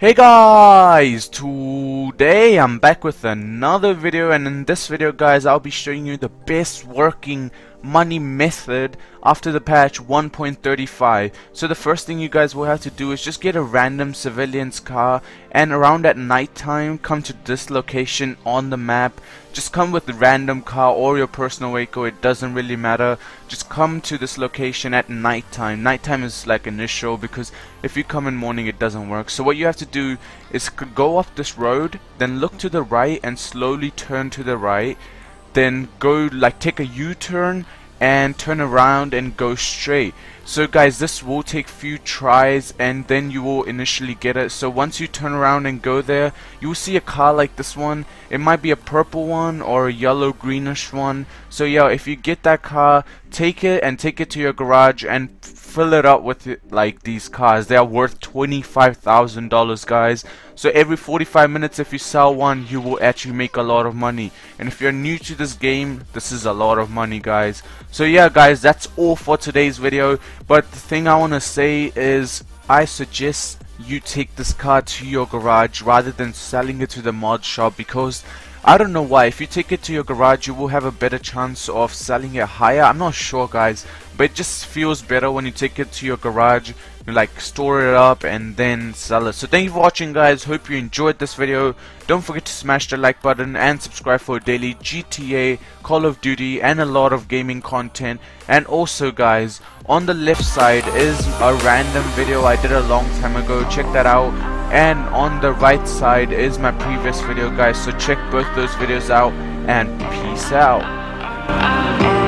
Hey guys, today I'm back with another video and in this video guys I'll be showing you the best working money method after the patch 1.35 so the first thing you guys will have to do is just get a random civilian's car and around at night time come to this location on the map. Just come with a random car or your personal vehicle it doesn't really matter. Just come to this location at night time night time is like initial because if you come in morning it doesn't work. So what you have to do is go off this road then look to the right and slowly turn to the right then go like take a U-turn and turn around and go straight. So guys this will take few tries and then you will initially get it. So once you turn around and go there you will see a car like this one. It might be a purple one or a yellow greenish one. So yeah if you get that car take it and take it to your garage and fill it up with like these cars. They are worth $25,000 guys. So every 45 minutes if you sell one you will actually make a lot of money. And if you're new to this game this is a lot of money guys. So yeah guys that's all for today's video. But the thing I want to say is I suggest you take this car to your garage rather than selling it to the mod shop because I don't know why. If you take it to your garage, you will have a better chance of selling it higher. I'm not sure, guys, but it just feels better when you take it to your garage, you like store it up and then sell it. So thank you for watching, guys. Hope you enjoyed this video. Don't forget to smash the like button and subscribe for daily GTA, Call of Duty, and a lot of gaming content. And also, guys, on the left side is a random video I did a long time ago. Check that out and on the right side is my previous video guys. So check both those videos out and peace out.